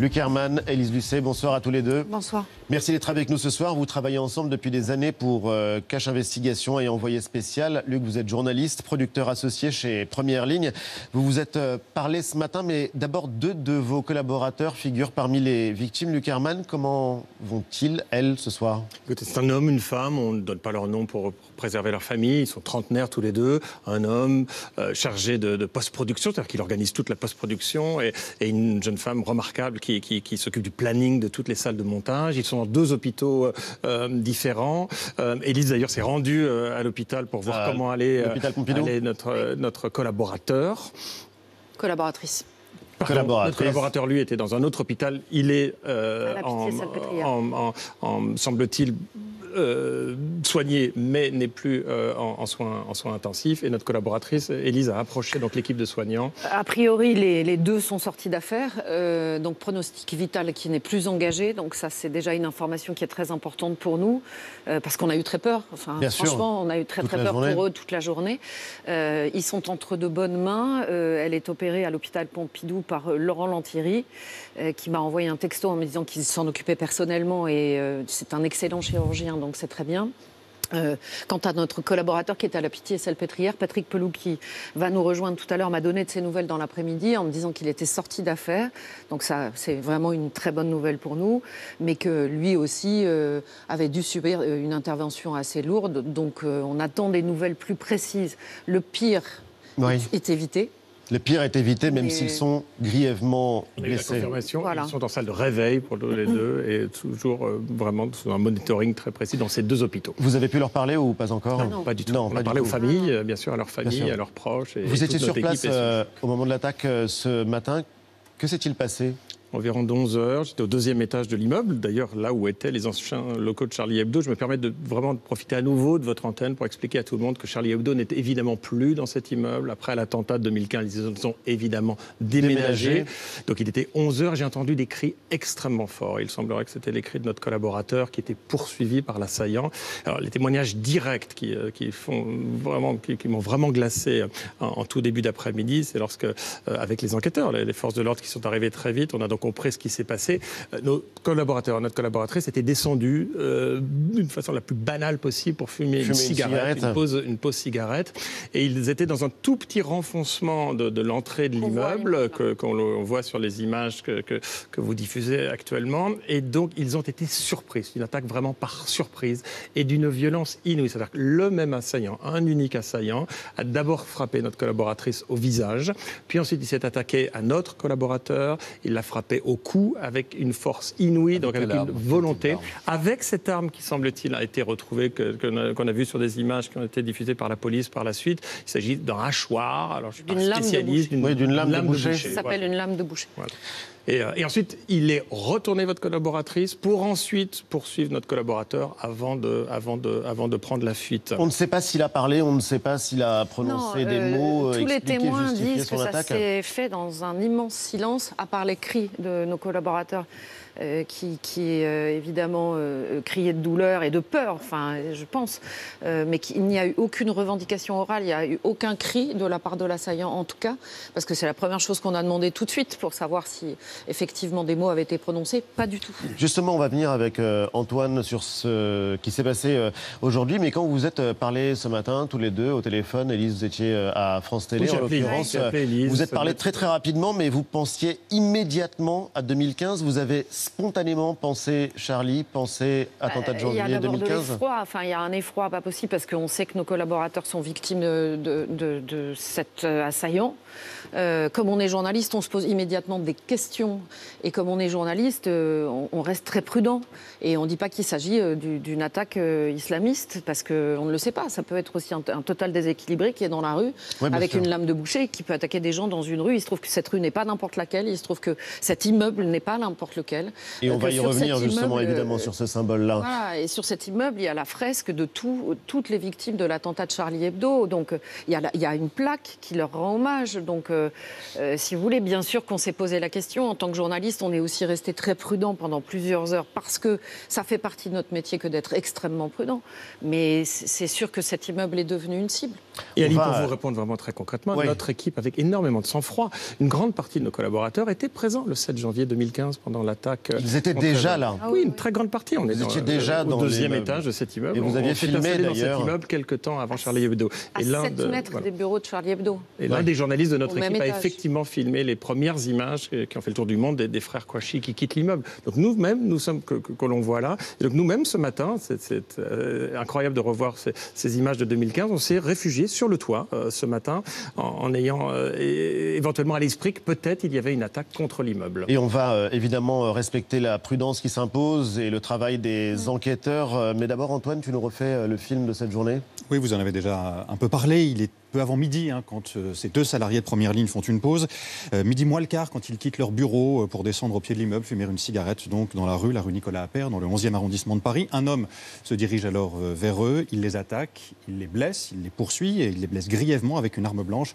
Luc Herman, Élise Lucet, bonsoir à tous les deux. Bonsoir. Merci d'être avec nous ce soir. Vous travaillez ensemble depuis des années pour euh, Cache Investigation et Envoyé spécial. Luc, vous êtes journaliste, producteur associé chez Première Ligne. Vous vous êtes euh, parlé ce matin, mais d'abord deux de vos collaborateurs figurent parmi les victimes. Luc Herman, comment vont-ils, elles, ce soir? C'est un homme, une femme, on ne donne pas leur nom pour, préserver leur famille. Ils sont trentenaires tous les deux. Un homme euh, chargé de, post-production, c'est-à-dire qu'il organise toute la post-production, et, et une jeune femme remarquable qui, s'occupe du planning de toutes les salles de montage. Ils sont dans deux hôpitaux euh, différents. Euh, Élise, d'ailleurs, s'est rendue euh, à l'hôpital pour voir comment allait, notre, notre collaborateur. Collaboratrice. Notre collaborateur, lui, était dans un autre hôpital. Il est, en semble-t-il, euh, soigné, mais n'est plus euh, en, soins, en soins intensifs. Et notre collaboratrice, Élise, a approché donc l'équipe de soignants. A priori, les, deux sont sortis d'affaires. Euh, donc, pronostic vital qui n'est plus engagé. Donc, ça, c'est déjà une information qui est très importante pour nous, parce qu'on a eu très peur. Enfin, franchement, on a eu très, très peur pour eux toute la journée. ils sont entre de bonnes mains. elle est opérée à l'hôpital Pompidou par Laurent Lantieri, qui m'a envoyé un texto en me disant qu'il s'en occupait personnellement. Et c'est un excellent chirurgien donc c'est très bien. Euh, quant à notre collaborateur qui est à la Pitié Salpêtrière, Patrick Pelou, qui va nous rejoindre tout à l'heure, m'a donné de ses nouvelles dans l'après-midi en me disant qu'il était sorti d'affaires. Donc ça, c'est vraiment une très bonne nouvelle pour nous, mais que lui aussi euh, avait dû subir euh, une intervention assez lourde. Donc on attend des nouvelles plus précises. Le pire est évité. Le pire est évité, même s'ils sont grièvement blessés. confirmation, ils sont en salle de réveil pour les deux et toujours euh, vraiment sous un monitoring très précis dans ces deux hôpitaux. Vous avez pu leur parler ou pas encore non, pas du tout. Non, On a parlé aux familles, euh, bien sûr, à leurs familles, à leurs proches. Et Vous étiez sur place euh, au moment de l'attaque ce matin. Que s'est-il passé? Environ 11 heures. J'étais au deuxième étage de l'immeuble, d'ailleurs là où étaient les anciens locaux de Charlie Hebdo. Je me permets de vraiment profiter à nouveau de votre antenne pour expliquer à tout le monde que Charlie Hebdo n'est évidemment plus dans cet immeuble. Après l'attentat de 2015, ils ont évidemment déménagé. Donc il était 11 heures, j'ai entendu des cris extrêmement forts. Il semblerait que c'était les cris de notre collaborateur qui était poursuivi par l'assaillant. Alors les témoignages directs qui, euh, font vraiment, qui, m'ont vraiment glacé euh, en, tout début d'après-midi, c'est lorsque, euh, avec les enquêteurs, les, les forces de l'ordre qui sont arrivées très vite, on a donc compris ce qui s'est passé. Euh, nos collaborateurs, notre collaboratrice était descendue euh, d'une façon la plus banale possible pour fumer, une, cigarette, une, pause, une, pause, cigarette. Et ils étaient dans un tout petit renfoncement de, l'entrée de l'immeuble qu'on voit sur les images que, que, que, vous diffusez actuellement. Et donc, ils ont été surpris. Une attaque vraiment par surprise et d'une violence inouïe. C'est-à-dire que le même assaillant, un unique assaillant, a d'abord frappé notre collaboratrice au visage, puis ensuite il s'est attaqué à notre collaborateur, il l'a frappé au cou avec une force inouïe, donc avec une volonté. Avec cette arme qui, semble-t-il, a été retrouvée, qu'on a, vu sur des images qui ont été diffusées par la police par la suite. Il s'agit d'un hachoir. Alors, je suis pas spécialiste d'une lame, de boucher. Ça s'appelle une lame de boucher. Et, ensuite, il est retourné votre collaboratrice pour ensuite poursuivre notre collaborateur avant de, avant de, avant de prendre la fuite. On ne sait pas s'il a parlé, on ne sait pas s'il a prononcé des euh, mots. Tous les témoins disent que ça s'est fait dans un immense silence, à part les cris de nos collaborateurs. Euh, qui, qui euh, évidemment euh, criait de douleur et de peur, enfin, je pense, mais qu'il n'y a eu aucune revendication orale, il n'y a eu aucun cri de la part de l'assaillant, en tout cas, parce que c'est la première chose qu'on a demandé tout de suite pour savoir si effectivement des mots avaient été prononcés. Pas du tout. Justement, on va venir avec Antoine sur ce qui s'est passé aujourd'hui, mais quand vous êtes parlé ce matin, tous les deux, au téléphone, Elise, vous étiez à France Télé, en l'occurrence, vous êtes parlé très très rapidement, mais vous pensiez immédiatement à 2015, vous avez spontanément pensé Charlie, pensé attentat de janvier 2015 Il y a l'effroi, enfin il y a un effroi pas possible parce qu'on sait que nos collaborateurs sont victimes de, de, de cet euh, assaillant. Euh, comme on est journaliste, on se pose immédiatement des questions. Et comme on est journaliste, euh, on, reste très prudent. Et on ne dit pas qu'il s'agit euh, d'une attaque islamiste, parce qu'on ne le sait pas. Ça peut être aussi un, total déséquilibré qui est dans la rue, avec une lame de boucher, qui peut attaquer des gens dans une rue. Il se trouve que cette rue n'est pas n'importe laquelle. Il se trouve que cet immeuble n'est pas n'importe lequel. Et on va y revenir justement, évidemment, sur ce symbole-là. Voilà, et sur cet immeuble, il y a la fresque de toutes les victimes de l'attentat de Charlie Hebdo. Donc il y, a il y, a une plaque qui leur rend hommage. Donc euh, si vous voulez, bien sûr qu'on s'est posé la question. En tant que journaliste, on est aussi resté très prudent pendant plusieurs heures parce que ça fait partie de notre métier que d'être extrêmement prudent. Mais c'est sûr que cet immeuble est devenu une cible. Et Ali, pour vous répondre vraiment très concrètement, notre équipe, avec énormément de sang-froid, une grande partie de nos collaborateurs étaient présents le 7 janvier 2015 pendant l'attaque. Ils étaient déjà là Oui, une très grande partie. On Vous étiez déjà au deuxième étage de cet immeuble. Et vous aviez filmé dans cet immeuble quelques temps avant Charlie Hebdo. À et 7 mètres des bureaux de Charlie Hebdo. Et l'un des journalistes de notre équipe a effectivement filmé les premières images qui ont fait le tour du monde des, frères Kouachi qui quittent l'immeuble. Donc nous-mêmes, nous sommes que, que, l'on voit là. Et donc nous-mêmes, ce matin, c'est euh, incroyable de revoir ces, ces, images de 2015, on s'est réfugiés sur le toit. Euh, ce matin en, ayant euh, éventuellement à l'esprit que peut-être il y avait une attaque contre l'immeuble. Et on va euh, évidemment respecter la prudence qui s'impose et le travail des enquêteurs. Mais d'abord, Antoine, tu nous refais le film de cette journée? Oui, vous en avez déjà un peu parlé. Il est peu avant midi, hein, quand euh, ces deux salariés de première ligne font une pause. Euh, midi moins le quart, quand ils quittent leur bureau euh, pour descendre au pied de l'immeuble, fumer une cigarette donc dans la rue, la rue Nicolas Appert, dans le 11e arrondissement de Paris. Un homme se dirige alors vers eux, il les attaque, il les blesse, il les poursuit et il les blesse grièvement avec une arme blanche,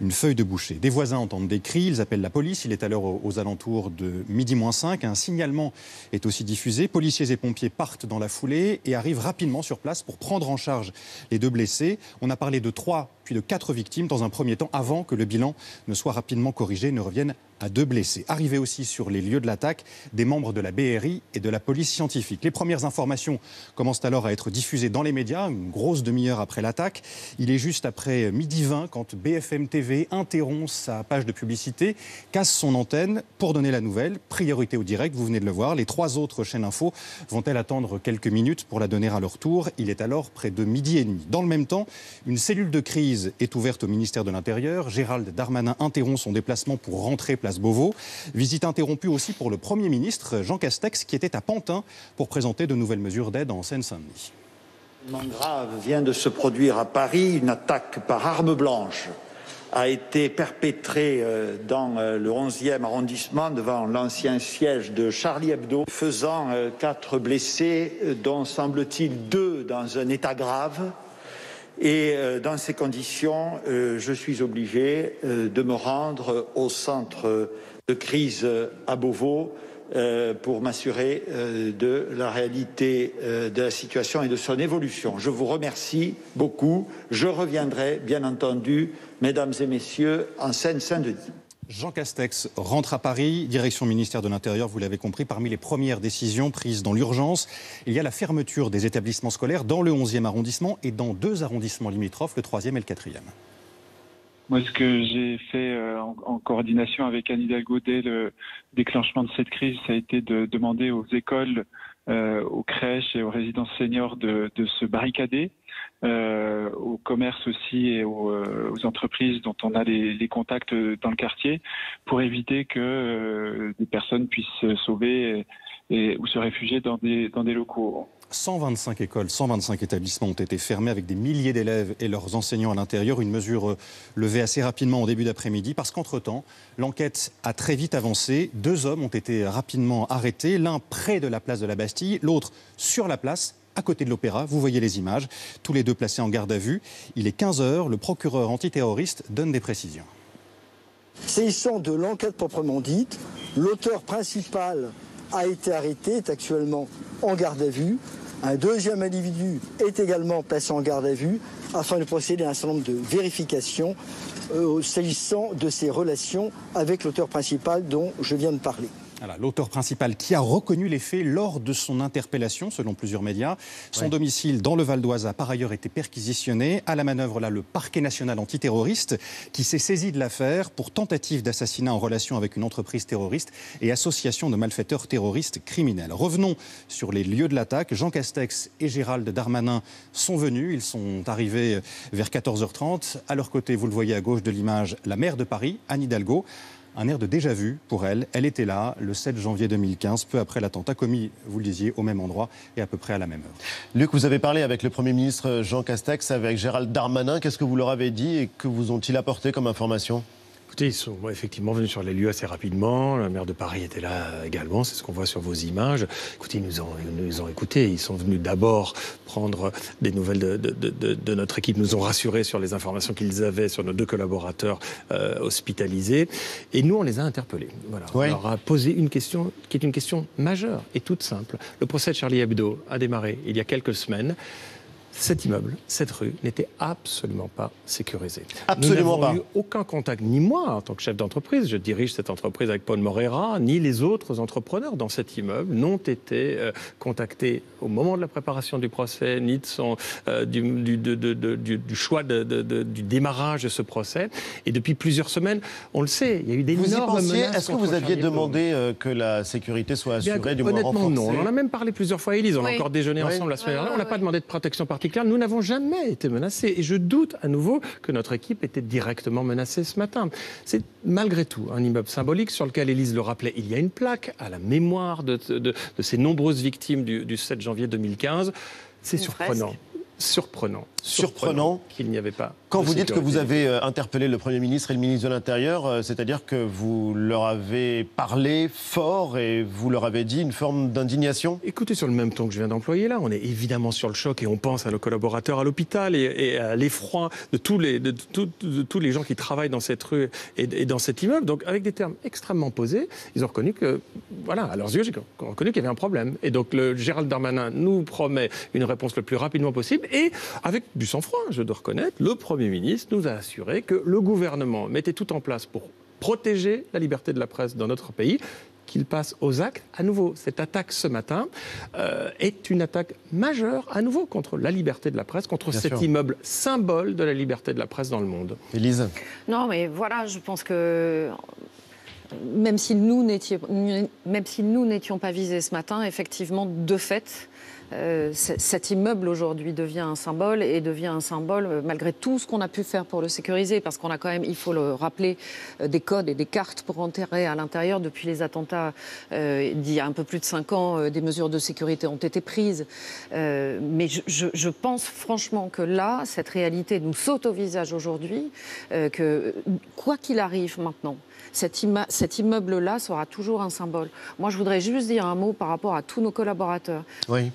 une feuille de boucher. Des voisins entendent des cris, ils appellent la police. Il est alors aux, alentours de midi moins 5. Un signalement est aussi diffusé. Policiers et pompiers partent dans la foulée et arrivent rapidement sur place pour prendre en charge les deux blessés. On a parlé de trois puis de quatre victimes dans un premier temps, avant que le bilan ne soit rapidement corrigé et ne revienne à deux blessés. Arrivés aussi sur les lieux de l'attaque, des membres de la BRI et de la police scientifique. Les premières informations commencent alors à être diffusées dans les médias, une grosse demi-heure après l'attaque. Il est juste après midi 20 quand BFM TV interrompt sa page de publicité, casse son antenne pour donner la nouvelle. Priorité au direct, vous venez de le voir. Les trois autres chaînes info vont-elles attendre quelques minutes pour la donner à leur tour? Il est alors près de midi et demi. Dans le même temps, une cellule de crise est ouverte au ministère de l'Intérieur. Gérald Darmanin interrompt son déplacement pour rentrer place. Visite interrompue aussi pour le Premier ministre Jean Castex qui était à Pantin pour présenter de nouvelles mesures d'aide en Seine-Saint-Denis. grave vient de se produire à Paris. Une attaque par arme blanche a été perpétrée euh, dans euh, le 11e arrondissement devant l'ancien siège de Charlie Hebdo, faisant euh, quatre blessés, dont semble-t-il deux dans un état grave. Et euh, dans ces conditions, euh, je suis obligé euh, de me rendre au centre de crise à Beauvau pour m'assurer de la réalité de la situation et de son évolution. Je vous remercie beaucoup. Je reviendrai, bien entendu, mesdames et messieurs, en Seine-Saint-Denis. Jean Castex rentre à Paris, direction ministère de l'Intérieur, vous l'avez compris, parmi les premières décisions prises dans l'urgence, il y a la fermeture des établissements scolaires dans le 11e arrondissement et dans deux arrondissements limitrophes, le 3e et le 4e. Moi, ce que j'ai fait euh, en, coordination avec Anne Hidalgo dès le déclenchement de cette crise, ça a été de demander aux écoles, euh, aux crèches et aux résidences seniors de se barricader euh, commerce aussi et aux, euh, entreprises dont on a les, contacts dans le quartier pour éviter que euh, des personnes puissent se sauver et, ou se réfugier dans des, dans des locaux. 125 écoles, 125 établissements ont été fermés avec des milliers d'élèves et leurs enseignants à l'intérieur. Une mesure levée assez rapidement au début d'après-midi parce qu'entre-temps, l'enquête a très vite avancé. Deux hommes ont été rapidement arrêtés, l'un près de la place de la Bastille, l'autre sur la place à côté de l'Opéra. Vous voyez les images, tous les deux placés en garde à vue. Il est 15 heures, le procureur antiterroriste donne des précisions. S'agissant de l'enquête proprement dite, l'auteur principal a été arrêté, est actuellement en garde à vue. Un deuxième individu est également placé en garde à vue afin de procéder à un certain nombre de vérifications euh, s'agissant de ses relations avec l'auteur principal dont je viens de parler. L'auteur principal qui a reconnu les faits lors de son interpellation, selon plusieurs médias. Son domicile dans le Val d'Oise a par ailleurs été perquisitionné. À la manœuvre, là, le parquet national antiterroriste qui s'est saisi de l'affaire pour tentative d'assassinat en relation avec une entreprise terroriste et association de malfaiteurs terroristes criminels. Revenons sur les lieux de l'attaque. Jean Castex et Gérald Darmanin sont venus. Ils sont arrivés vers 14h30. À leur côté, vous le voyez à gauche de l'image, la maire de Paris, Anne Hidalgo un air de déjà-vu pour elle. Elle était là le 7 janvier 2015, peu après l'attentat commis, vous le disiez, au même endroit et à peu près à la même heure. Luc, vous avez parlé avec le Premier ministre Jean Castex, avec Gérald Darmanin. Qu'est-ce que vous leur avez dit et que vous ont-ils apporté comme information? Ils sont effectivement venus sur les lieux assez rapidement. La maire de Paris était là également, c'est ce qu'on voit sur vos images. Écoutez, ils nous ont, nous ont écoutés. Ils sont venus d'abord prendre des nouvelles de, de, notre équipe, nous ont rassurés sur les informations qu'ils avaient sur nos deux collaborateurs euh, hospitalisés. Et nous, on les a interpellés. Voilà. On leur a posé une question qui est une question majeure et toute simple. Le procès de Charlie Hebdo a démarré il y a quelques semaines cet immeuble, cette rue n'était absolument pas sécurisée. Absolument pas. eu aucun contact, ni moi en tant que chef d'entreprise, je dirige cette entreprise avec Paul Morera, ni les autres entrepreneurs dans cet immeuble n'ont été euh, contactés au moment de la préparation du procès, ni de son, euh, du, du, du, choix du démarrage de ce procès. Et depuis plusieurs semaines, on le sait, il y a eu des vous Est-ce que vous aviez demandé euh, que la sécurité soit assurée, du moins Honnêtement, non. On en a même parlé plusieurs fois, Élise. On a encore déjeuné ensemble la semaine dernière. on n'a pas demandé de protection particulière nous n'avons jamais été menacés. Et je doute à nouveau que notre équipe était directement menacée ce matin. C'est malgré tout un immeuble symbolique sur lequel Élise le rappelait. Il y a une plaque à la mémoire de, ces nombreuses victimes du, 7 janvier 2015. C'est surprenant surprenant. Surprenant, qu'il n'y avait pas. Quand vous dites que vous avez euh, interpellé le Premier ministre et le ministre de l'Intérieur, euh, c'est-à-dire que vous leur avez parlé fort et vous leur avez dit une forme d'indignation? Écoutez, sur le même ton que je viens d'employer là, on est évidemment sur le choc et on pense à nos collaborateurs à l'hôpital et, à l'effroi de, tous les, de, tous les gens qui travaillent dans cette rue et, dans cet immeuble. Donc, avec des termes extrêmement posés, ils ont reconnu que, voilà, à leurs yeux, j'ai reconnu qu'il y avait un problème. Et donc, le Gérald Darmanin nous promet une réponse le plus rapidement possible et avec du sang-froid, je dois reconnaître, le Premier ministre nous a assuré que le gouvernement mettait tout en place pour protéger la liberté de la presse dans notre pays qu'il passe aux actes. À nouveau, cette attaque ce matin euh, est une attaque majeure, à nouveau, contre la liberté de la presse, contre cet immeuble symbole de la liberté de la presse dans le monde. Élise Non, mais voilà, je pense que même si nous n'étions pas visés ce matin, effectivement, de fait, euh, cet immeuble aujourd'hui devient un symbole et devient un symbole euh, malgré tout ce qu'on a pu faire pour le sécuriser, parce qu'on a quand même, il faut le rappeler, euh, des codes et des cartes pour entrer à l'intérieur. Depuis les attentats d'il y a un peu plus de cinq ans, des mesures de sécurité ont été prises. mais je, je, pense franchement que là, cette réalité nous saute au visage aujourd'hui, que quoi qu'il arrive maintenant, cet, immeuble-là sera toujours un symbole. Moi, je voudrais juste dire un mot par rapport à tous nos collaborateurs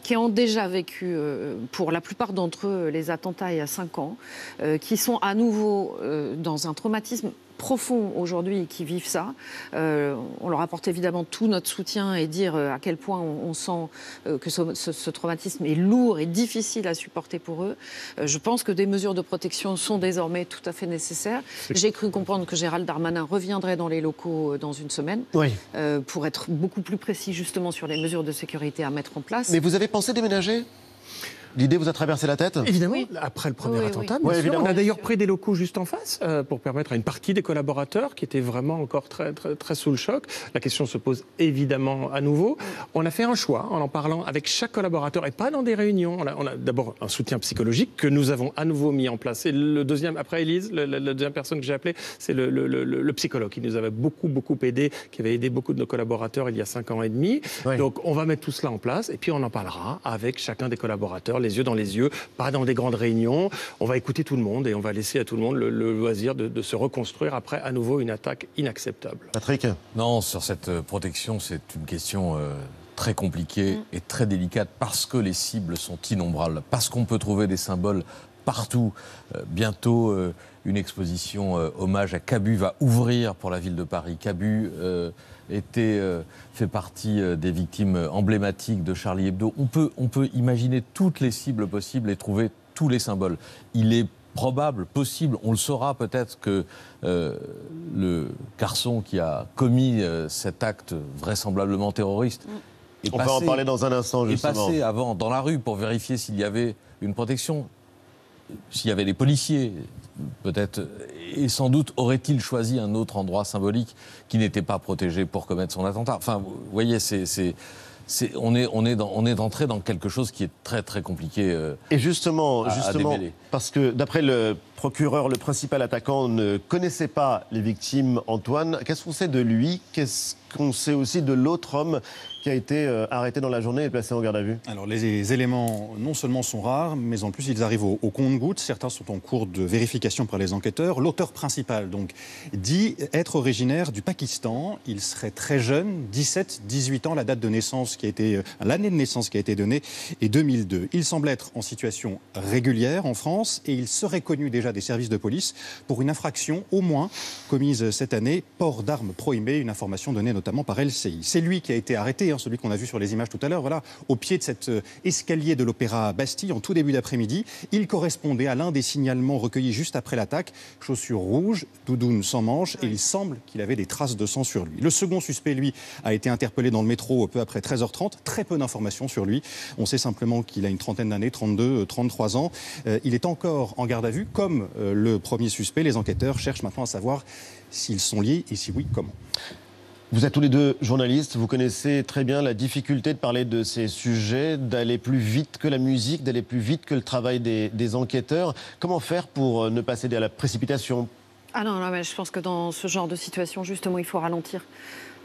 qui ont déjà vécu, euh, pour la plupart d'entre eux, les attentats il y a cinq ans, euh, qui sont à nouveau euh, dans un traumatisme profonds aujourd'hui qui vivent ça. Euh, on leur apporte évidemment tout notre soutien et dire euh, à quel point on, sent euh, que ce, traumatisme est lourd et difficile à supporter pour eux. je pense que des mesures de protection sont désormais tout à fait nécessaires. J'ai cru comprendre que Gérald Darmanin reviendrait dans les locaux dans une semaine pour être beaucoup plus précis justement sur les mesures de sécurité à mettre en place. Mais vous avez pensé déménager? L'idée vous a traversé la tête? Évidemment, après le premier attentat. on a d'ailleurs pris des locaux juste en face euh, pour permettre à une partie des collaborateurs qui étaient vraiment encore très, très, très, sous le choc. La question se pose évidemment à nouveau. On a fait un choix en en parlant avec chaque collaborateur et pas dans des réunions. On a, d'abord un soutien psychologique que nous avons à nouveau mis en place. Et le deuxième, après Elise, la deuxième personne que j'ai appelée, c'est le, le, psychologue qui nous avait beaucoup, beaucoup aidé, qui avait aidé beaucoup de nos collaborateurs il y a cinq ans et demi. Donc on va mettre tout cela en place et puis on en parlera avec chacun des collaborateurs les yeux dans les yeux, pas dans des grandes réunions. On va écouter tout le monde et on va laisser à tout le monde le, loisir de, se reconstruire après à nouveau une attaque inacceptable. Patrick Non, sur cette euh, protection, c'est une question euh, très compliquée mm. et très délicate parce que les cibles sont innombrables, parce qu'on peut trouver des symboles partout. Euh, bientôt, une exposition hommage à Cabu va ouvrir pour la ville de Paris. Cabu était, euh, fait partie euh, des victimes emblématiques de Charlie Hebdo. On peut, on peut imaginer toutes les cibles possibles et trouver tous les symboles. Il est probable, possible, on le saura peut-être que euh, le garçon qui a commis cet acte vraisemblablement terroriste est on passé, en parler dans un instant justement. Est passé avant dans la rue pour vérifier s'il y avait une protection, s'il y avait des policiers, peut-être, et sans doute aurait-il choisi un autre endroit symbolique qui n'était pas protégé pour commettre son attentat. Enfin, vous voyez, c'est, on est, on est, dans, on est entré dans quelque chose qui est très très compliqué. Euh, et justement, justement, parce que d'après le procureur, le principal attaquant ne connaissait pas les victimes. Antoine, qu'est-ce qu'on sait de lui? Qu'est-ce qu'on sait aussi de l'autre homme qui a été euh, arrêté dans la journée et placé en garde à vue Alors les éléments non seulement sont rares, mais en plus ils arrivent au, compte-gouttes. Certains sont en cours de vérification par les enquêteurs. L'auteur principal donc dit être originaire du Pakistan. Il serait très jeune, 17-18 ans. La date de naissance qui a été, euh, l'année de naissance qui a été donnée est 2002. Il semble être en situation régulière en France et il serait connu déjà des services de police pour une infraction au moins commise cette année, port d'armes prohibées, une information donnée notamment par LCI. C'est lui qui a été arrêté, hein, celui qu'on a vu sur les images tout à l'heure, voilà, au pied de cet euh, escalier de l'Opéra Bastille en tout début d'après-midi. Il correspondait à l'un des signalements recueillis juste après l'attaque, chaussures rouges, doudoune sans manches, et il semble qu'il avait des traces de sang sur lui. Le second suspect, lui, a été interpellé dans le métro peu après 13h30. Très peu d'informations sur lui. On sait simplement qu'il a une trentaine d'années, 32, 33 ans. Euh, il est encore en garde à vue, comme euh, le premier suspect. Les enquêteurs cherchent maintenant à savoir s'ils sont liés et si oui, comment. Vous êtes tous les deux journalistes, vous connaissez très bien la difficulté de parler de ces sujets, d'aller plus vite que la musique, d'aller plus vite que le travail des, enquêteurs. Comment faire pour euh, ne pas céder à la précipitation? Ah non, je pense que dans ce genre de situation, justement, il faut ralentir.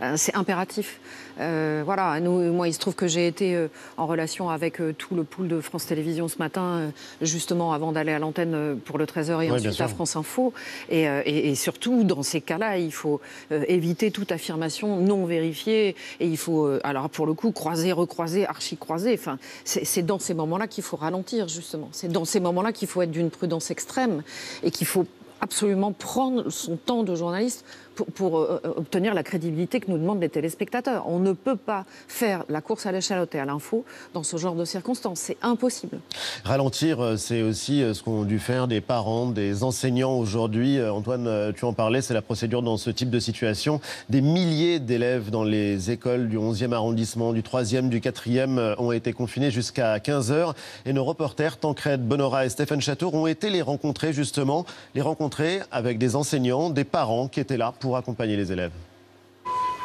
Euh, c'est impératif. Euh, voilà, nous, moi, il se trouve que j'ai été euh, en relation avec tout le pool de France Télévisions ce matin, justement avant d'aller à l'antenne pour le 13h et ensuite à France Info. Et, et, surtout, dans ces cas-là, il faut éviter toute affirmation non vérifiée. Et il faut, alors pour le coup, croiser, recroiser, archi-croiser. Enfin, c'est dans ces moments-là qu'il faut ralentir, justement. C'est dans ces moments-là qu'il faut être d'une prudence extrême et qu'il faut absolument prendre son temps de journaliste pour, euh, euh, obtenir la crédibilité que nous demandent les téléspectateurs. On ne peut pas faire la course à l'échalote et à l'info dans ce genre de circonstances. C'est impossible. Ralentir, euh, c'est aussi ce qu'ont dû faire des parents, des enseignants aujourd'hui. Antoine, tu en parlais, c'est la procédure dans ce type de situation. Des milliers d'élèves dans les écoles du 11e arrondissement, du 3e, du 4e ont été confinés jusqu'à 15 heures. Et nos reporters, Tancred, Bonora et Stéphane Chatour, ont été les rencontrer justement, les rencontrer avec des enseignants, des parents qui étaient là pour pour accompagner les élèves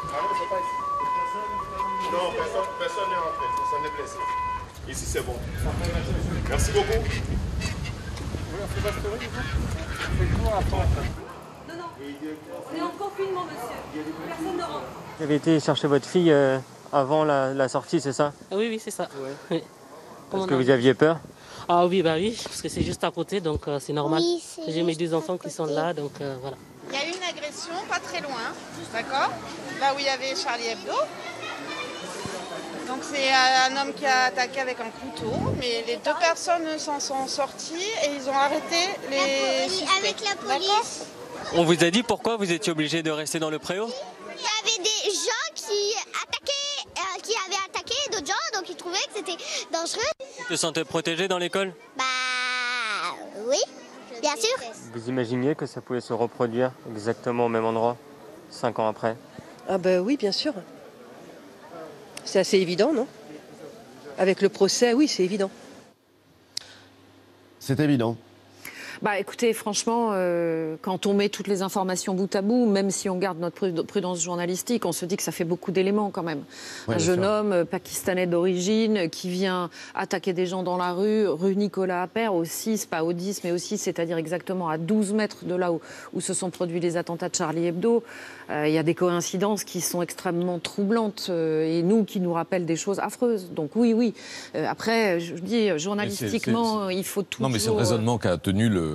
Non, personne n'est rentré, personne n'est blessé. Ici, c'est bon. Merci beaucoup. On. Non, non. Est en confinement, monsieur. Personne ne rentre. Vous avez été chercher votre fille euh, avant la, la sortie, c'est ça? Oui, oui, c'est ça. Ouais. Oui. Est-ce que vous aviez peur? Ah oui, bah oui, parce que c'est juste à côté, donc euh, c'est normal. Oui, J'ai mes deux enfants qui sont là, donc euh, voilà. Pas très loin, d'accord? Là où il y avait Charlie Hebdo. Donc c'est un homme qui a attaqué avec un couteau, mais les deux personnes s'en sont sorties et ils ont arrêté les suspects. Avec la police. On vous a dit pourquoi vous étiez obligé de rester dans le préau? Il y avait des gens qui attaquaient, euh, qui avaient attaqué d'autres gens, donc ils trouvaient que c'était dangereux. Vous te sentez protégé dans l'école? Bah oui. Bien sûr. Vous imaginiez que ça pouvait se reproduire exactement au même endroit, cinq ans après? Ah ben oui, bien sûr. C'est assez évident, non? Avec le procès, oui, c'est évident. C'est évident. Bah écoutez, franchement, euh, quand on met toutes les informations bout à bout, même si on garde notre prudence journalistique, on se dit que ça fait beaucoup d'éléments quand même. un jeune homme euh, pakistanais d'origine qui vient attaquer des gens dans la rue, rue Nicolas Appert, au 6, pas au 10, mais au 6, c'est-à-dire exactement à 12 mètres de là où, où, se sont produits les attentats de Charlie Hebdo. Euh, il y a des coïncidences qui sont extrêmement troublantes et nous qui nous rappellent des choses affreuses. Donc oui, oui. après, je dis, journalistiquement, il faut tout. Non, mais c'est le raisonnement qu'a tenu le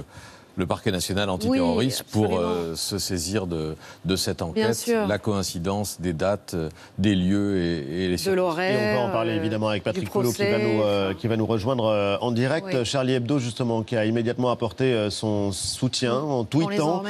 le, parquet national antiterroriste pour euh, se saisir de, cette enquête, la coïncidence des dates, euh, des lieux et, les de l'horaire. Et on va en parler évidemment avec Patrick Coulot qui va nous, euh, qui va nous rejoindre en direct. Charlie Hebdo justement qui a immédiatement apporté son soutien en tweetant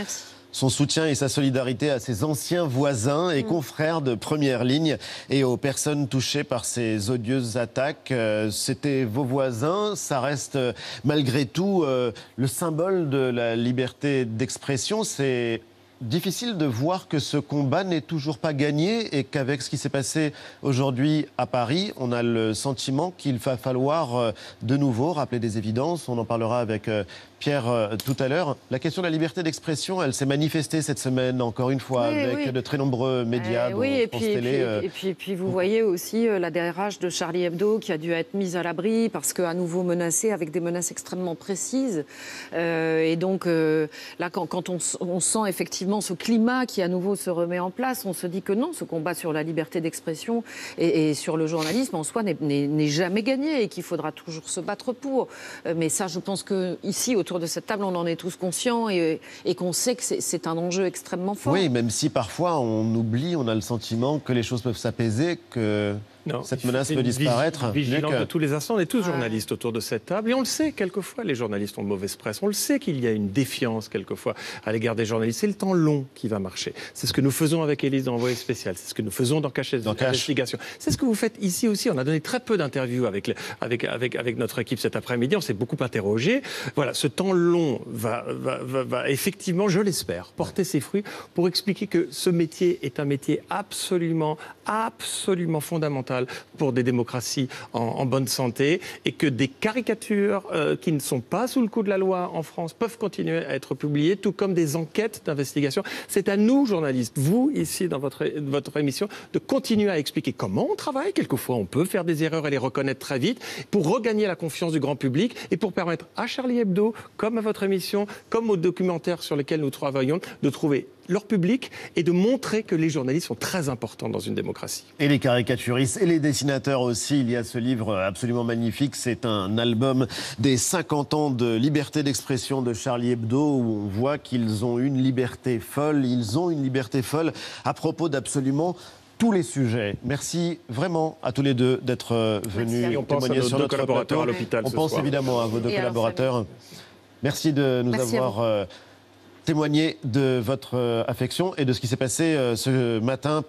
son soutien et sa solidarité à ses anciens voisins et mm. confrères de première ligne et aux personnes touchées par ces odieuses attaques. Euh, c'était vos voisins, ça reste euh, malgré tout euh, le symbole de la liberté d'expression. C'est difficile de voir que ce combat n'est toujours pas gagné et qu'avec ce qui s'est passé aujourd'hui à Paris, on a le sentiment qu'il va falloir de nouveau rappeler des évidences. On en parlera avec Pierre, euh, tout à l'heure, la question de la liberté d'expression, elle s'est manifestée cette semaine, encore une fois, avec de très nombreux médias, eh oui, et puis, euh, Et puis, puis, vous voyez aussi euh, la DRH de Charlie Hebdo qui a dû être mise à l'abri parce qu'à nouveau menacée, avec des menaces extrêmement précises. et donc, là, quand, on, sent effectivement ce climat qui à nouveau se remet en place, on se dit que non, ce combat sur la liberté d'expression et, et, sur le journalisme en soi n'est jamais gagné et qu'il faudra toujours se battre pour. mais ça, je pense que ici, autour de cette table, on en est tous conscients et, qu'on sait que c'est un enjeu extrêmement fort. Oui, même si parfois on oublie, on a le sentiment que les choses peuvent s'apaiser, que cette menace peut disparaître. Vigilant de tous les instants, on est tous journalistes autour de cette table et on le sait, quelquefois, les journalistes ont de mauvaise presse. On le sait qu'il y a une défiance, quelquefois, à l'égard des journalistes. C'est le temps long qui va marcher. C'est ce que nous faisons avec Élise dans Envoyé spécial. C'est ce que nous faisons dans Cachet d'investigation. C'est ce que vous faites ici aussi. On a donné très peu d'interviews avec, avec, avec, avec notre équipe cet après-midi. On s'est beaucoup interrogé. Voilà, ce temps long va, va, va effectivement, je l'espère, porter ses fruits pour expliquer que ce métier est un métier absolument, absolument fondamental pour des démocraties en, bonne santé et que des caricatures euh, qui ne sont pas sous le coup de la loi en France peuvent continuer à être publiées, tout comme des enquêtes d'investigation. C'est à nous, journalistes, vous ici dans votre, votre émission, de continuer à expliquer comment on travaille. Quelquefois, on peut faire des erreurs et les reconnaître très vite pour regagner la confiance du grand public et pour permettre à Charlie Hebdo, comme à votre émission, comme aux documentaires sur lesquels nous travaillons, de trouver leur public et de montrer que les journalistes sont très importants dans une démocratie. Et les caricaturistes et les dessinateurs aussi. Il y a ce livre absolument magnifique. C'est un album des 50 ans de liberté d'expression de Charlie Hebdo où on voit qu'ils ont une liberté folle. Ils ont une liberté folle à propos d'absolument tous les sujets. Merci vraiment à tous les deux d'être venus témoigner sur notre collaborateurs à l'hôpital. On pense évidemment à vos deux collaborateurs. Merci de nous avoir euh, témoigner de votre euh, affection et de ce qui s'est passé euh, ce matin